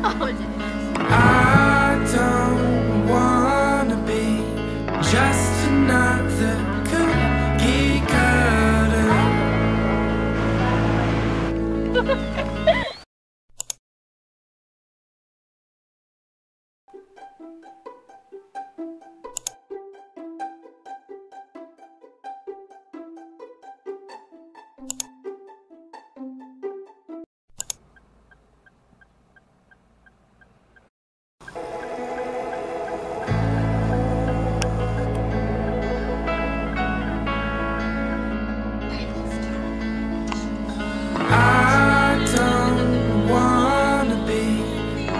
Oh.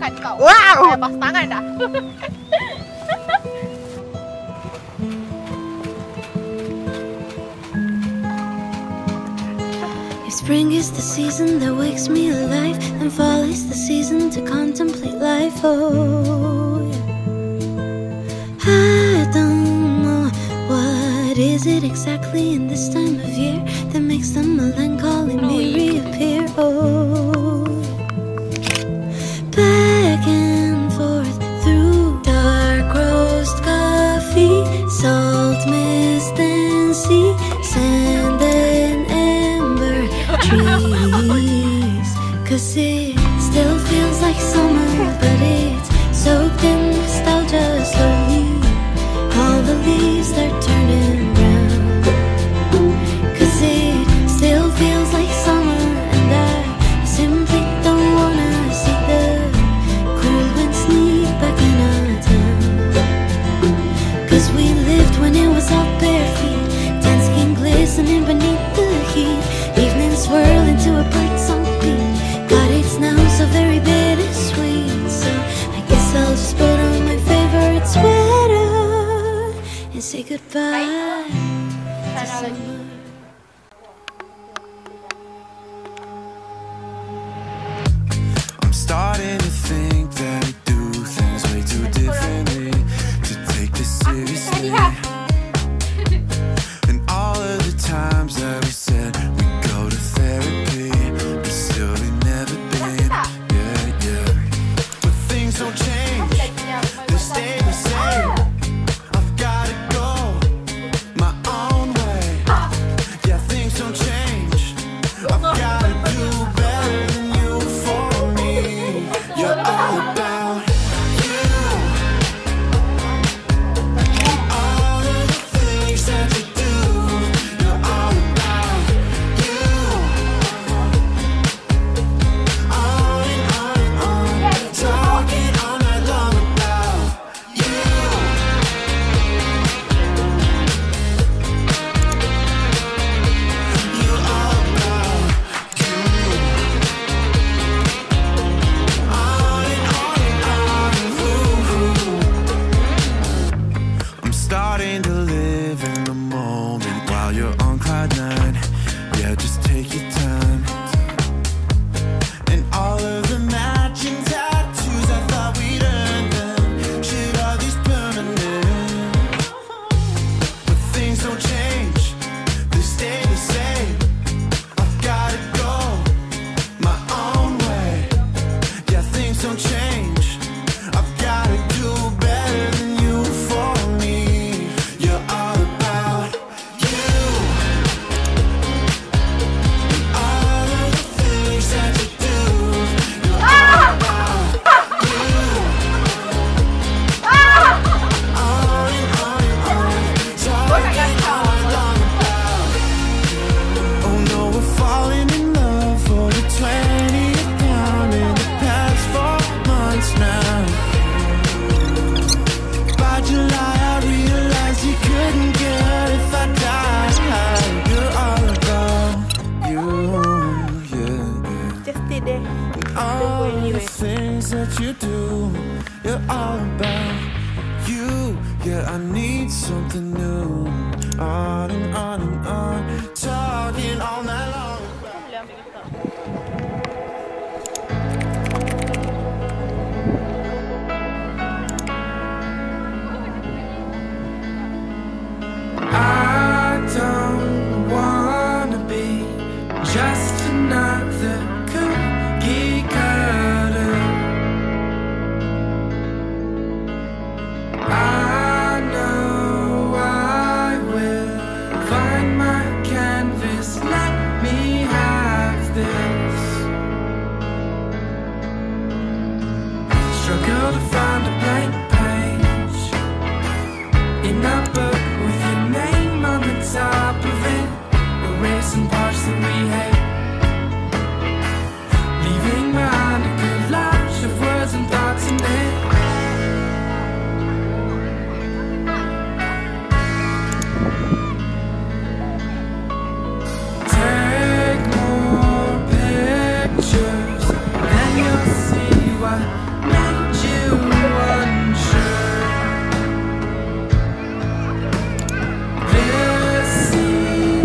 makan. Wow. Tangan dah. Spring is the season that wakes me alive, and fall is the season to contemplate life. Oh, yeah. I don't know what is it exactly in this time of year that makes the melancholy me reappear. Oh. fantasy still feels like some and say goodbye to summer. I'm starting to think that I do things way too differently to take this seriously.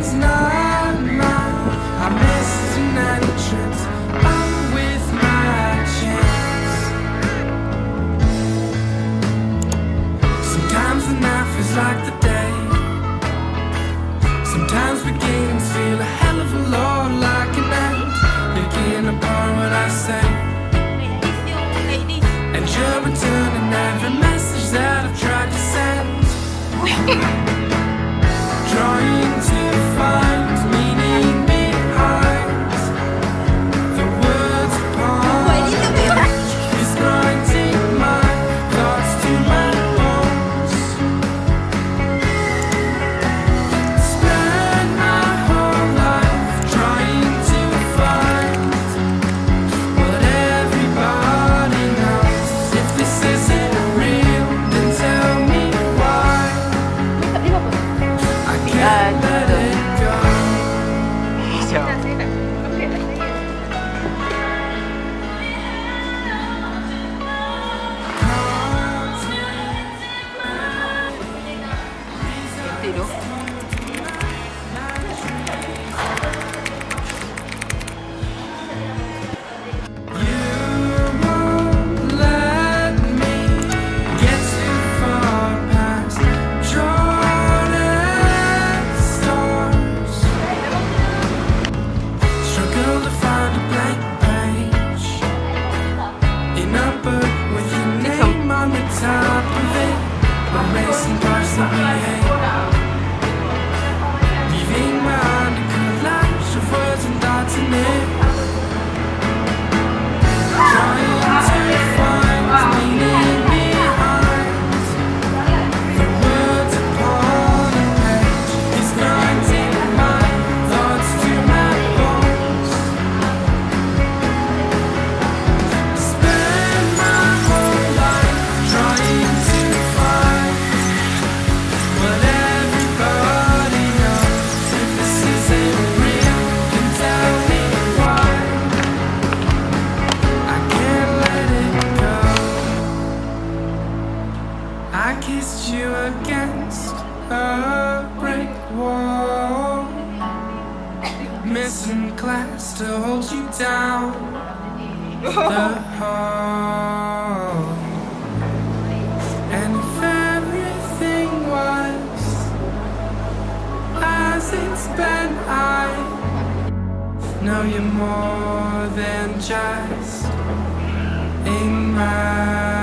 it's not to hold you down the whole. And if everything was as it's been, I know you're more than just in my.